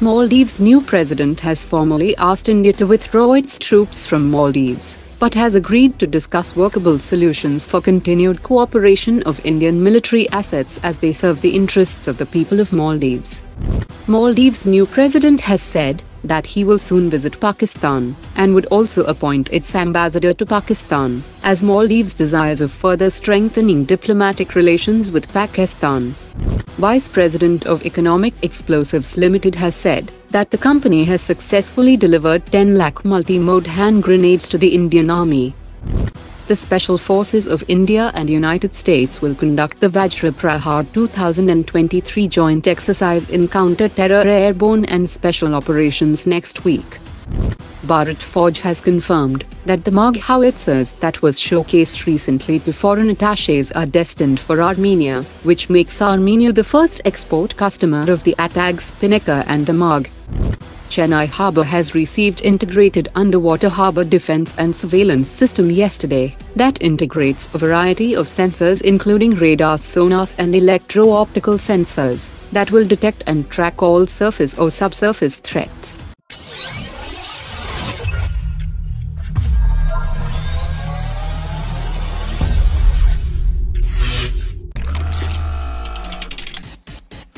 Maldives' new president has formally asked India to withdraw its troops from Maldives, but has agreed to discuss workable solutions for continued cooperation of Indian military assets as they serve the interests of the people of Maldives. Maldives' new president has said that he will soon visit Pakistan and would also appoint its ambassador to Pakistan, as Maldives desires of further strengthening diplomatic relations with Pakistan. Vice President of Economic Explosives Limited has said that the company has successfully delivered 10 lakh multi-mode hand grenades to the Indian Army. The Special Forces of India and United States will conduct the Vajra Prahar 2023 joint exercise in counter-terror airborne and special operations next week. Bharat Forge has confirmed that the MArG howitzers that was showcased recently to foreign attaches are destined for Armenia, which makes Armenia the first export customer of the ATAG Spinnaker and the MArG. Chennai Harbour has received integrated underwater harbour defense and surveillance system yesterday that integrates a variety of sensors including radars, sonars and electro-optical sensors that will detect and track all surface or subsurface threats.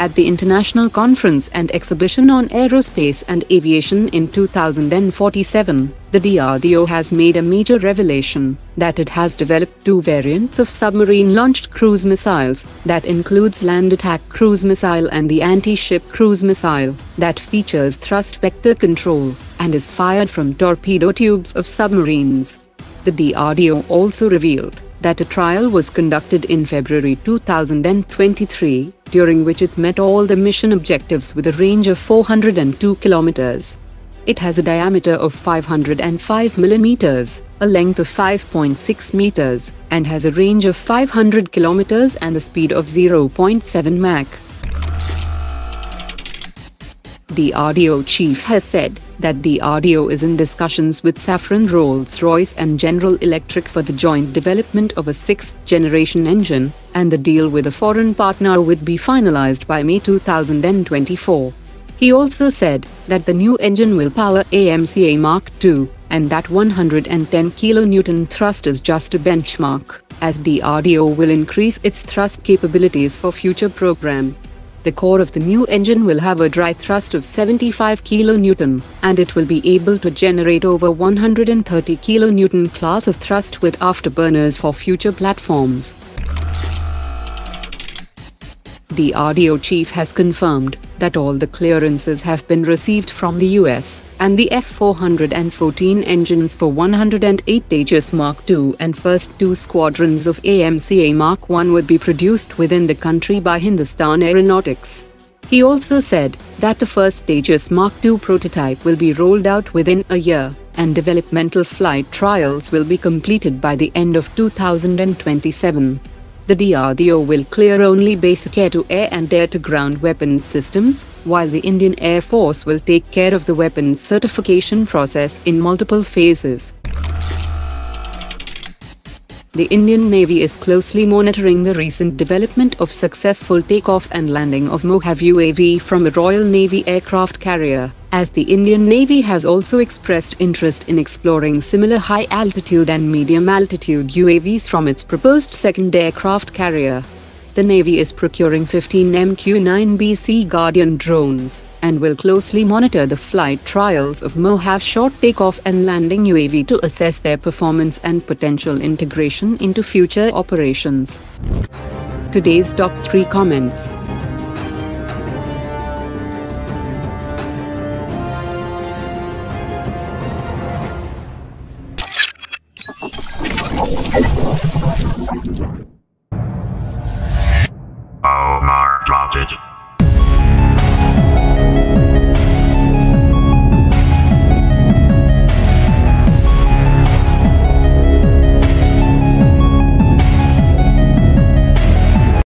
At the International Conference and Exhibition on Aerospace and Aviation in 2047, the DRDO has made a major revelation that it has developed two variants of submarine-launched cruise missiles that includes land attack cruise missile and the anti-ship cruise missile that features thrust vector control and is fired from torpedo tubes of submarines. The DRDO also revealed that a trial was conducted in February 2023, during which it met all the mission objectives with a range of 402 kilometers. It has a diameter of 505 millimeters, a length of 5.6 meters, and has a range of 500 kilometers and a speed of 0.7 Mach. The DRDO chief has said that the DRDO is in discussions with Safran Rolls-Royce and General Electric for the joint development of a sixth-generation engine, and the deal with a foreign partner would be finalized by May 2024. He also said that the new engine will power AMCA Mark II, and that 110 kN thrust is just a benchmark, as the DRDO will increase its thrust capabilities for future program. The core of the new engine will have a dry thrust of 75 kN, and it will be able to generate over 130 kN class of thrust with afterburners for future platforms. The DRDO chief has confirmed that all the clearances have been received from the US, and the F414 engines for 108 Tejas Mark II and first two squadrons of AMCA Mark I would be produced within the country by Hindustan Aeronautics. He also said that the first Tejas Mark II prototype will be rolled out within a year, and developmental flight trials will be completed by the end of 2027 the DRDO will clear only basic air-to-air and air-to-ground weapons systems, while the Indian Air Force will take care of the weapons certification process in multiple phases. The Indian Navy is closely monitoring the recent development of successful takeoff and landing of Mojave UAV from a Royal Navy aircraft carrier, as the Indian Navy has also expressed interest in exploring similar high-altitude and medium-altitude UAVs from its proposed second aircraft carrier. The Navy is procuring 15 MQ-9B Sea Guardian drones and will closely monitor the flight trials of Mojave short takeoff and landing UAV to assess their performance and potential integration into future operations. Today's top 3 comments